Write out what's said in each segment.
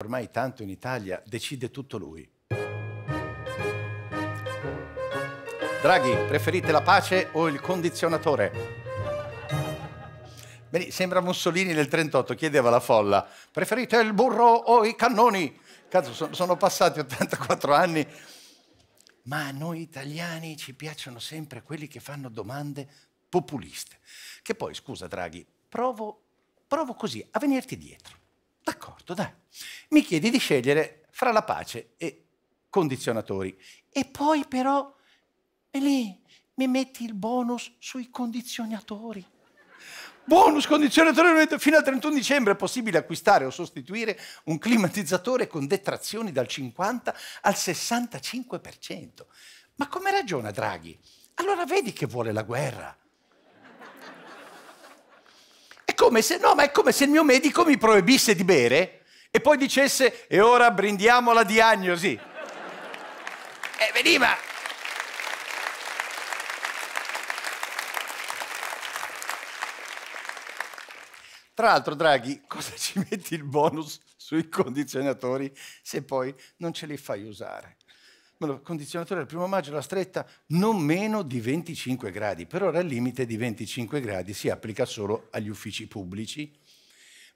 ormai tanto in Italia, decide tutto lui. Draghi, preferite la pace o il condizionatore? Beh, sembra Mussolini nel 38, chiedeva alla folla, preferite il burro o i cannoni? Cazzo, sono passati 84 anni, ma a noi italiani ci piacciono sempre quelli che fanno domande populiste. Che poi, scusa Draghi, provo, provo così a venirti dietro. D'accordo, dai. Mi chiedi di scegliere fra la pace e condizionatori. E poi però, e lì, mi metti il bonus sui condizionatori. Bonus condizionatore fino al 31 dicembre è possibile acquistare o sostituire un climatizzatore con detrazioni dal 50 al 65%. Ma come ragiona Draghi? Allora vedi che vuole la guerra. È come se, no, ma è come se il mio medico mi proibisse di bere e poi dicesse e ora brindiamo la diagnosi. E veniva, Tra l'altro, Draghi, cosa ci metti il bonus sui condizionatori se poi non ce li fai usare? Il condizionatore al primo maggio, la stretta, non meno di 25 gradi. Per ora il limite di 25 gradi si applica solo agli uffici pubblici,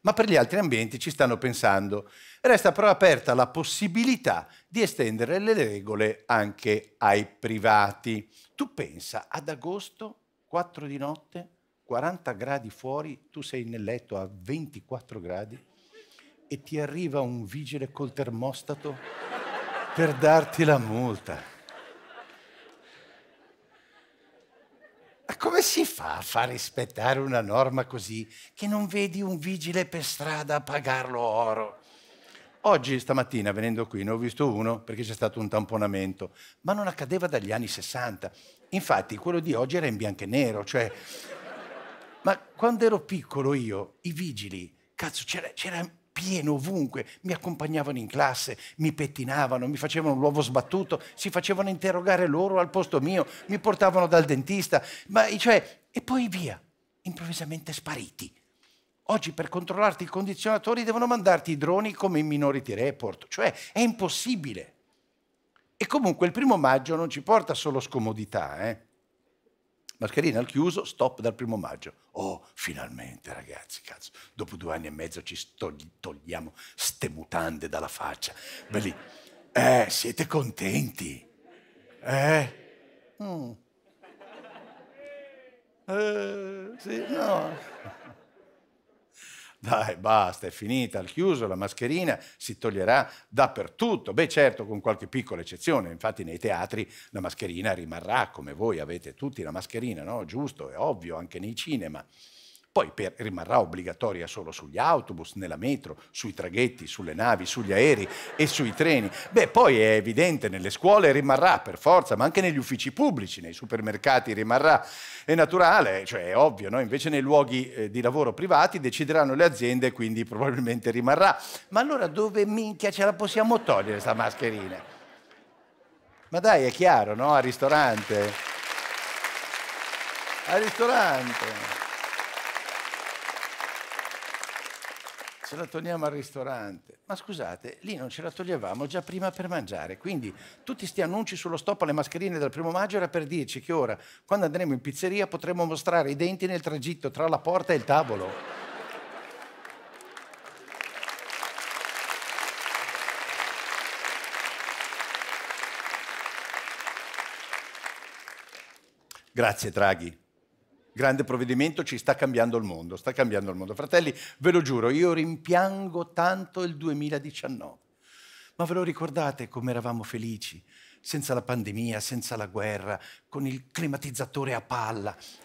ma per gli altri ambienti ci stanno pensando. Resta però aperta la possibilità di estendere le regole anche ai privati. Tu pensa, ad agosto, 4 di notte, 40 gradi fuori, tu sei nel letto a 24 gradi e ti arriva un vigile col termostato per darti la multa. Come si fa a far rispettare una norma così che non vedi un vigile per strada a pagarlo oro? Oggi, stamattina, venendo qui, ne ho visto uno perché c'è stato un tamponamento, ma non accadeva dagli anni 60. Infatti, quello di oggi era in bianco e nero, cioè ma quando ero piccolo io, i vigili, cazzo, c'era, pieno ovunque, mi accompagnavano in classe, mi pettinavano, mi facevano l'uovo sbattuto, si facevano interrogare loro al posto mio, mi portavano dal dentista, ma cioè, e poi via, improvvisamente spariti. Oggi per controllarti i condizionatori devono mandarti i droni come in Minority Report, cioè è impossibile. E comunque il primo maggio non ci porta solo scomodità, eh? Mascherina al chiuso, stop dal primo maggio. Oh, finalmente ragazzi, cazzo, dopo due anni e mezzo ci togliamo ste mutande dalla faccia. Belli, eh, siete contenti? Eh? Mm. Eh, sì, no. Dai, basta, è finita, al chiuso la mascherina si toglierà dappertutto. Beh, certo, con qualche piccola eccezione. Infatti nei teatri la mascherina rimarrà, come voi avete tutti la mascherina, no? Giusto, è ovvio, anche nei cinema. Poi per, rimarrà obbligatoria solo sugli autobus, nella metro, sui traghetti, sulle navi, sugli aerei e sui treni. Beh, poi è evidente, nelle scuole rimarrà per forza, ma anche negli uffici pubblici, nei supermercati rimarrà. È naturale, cioè è ovvio, no? Invece nei luoghi eh, di lavoro privati decideranno le aziende e quindi probabilmente rimarrà. Ma allora dove minchia ce la possiamo togliere questa mascherina? Ma dai, è chiaro, no? Al ristorante. Al ristorante. Ce la togliamo al ristorante. Ma scusate, lì non ce la toglievamo già prima per mangiare. Quindi tutti questi annunci sullo stop alle mascherine del primo maggio era per dirci che ora, quando andremo in pizzeria, potremo mostrare i denti nel tragitto tra la porta e il tavolo. Grazie Draghi grande provvedimento, ci sta cambiando il mondo, sta cambiando il mondo. Fratelli, ve lo giuro, io rimpiango tanto il 2019. Ma ve lo ricordate come eravamo felici? Senza la pandemia, senza la guerra, con il climatizzatore a palla.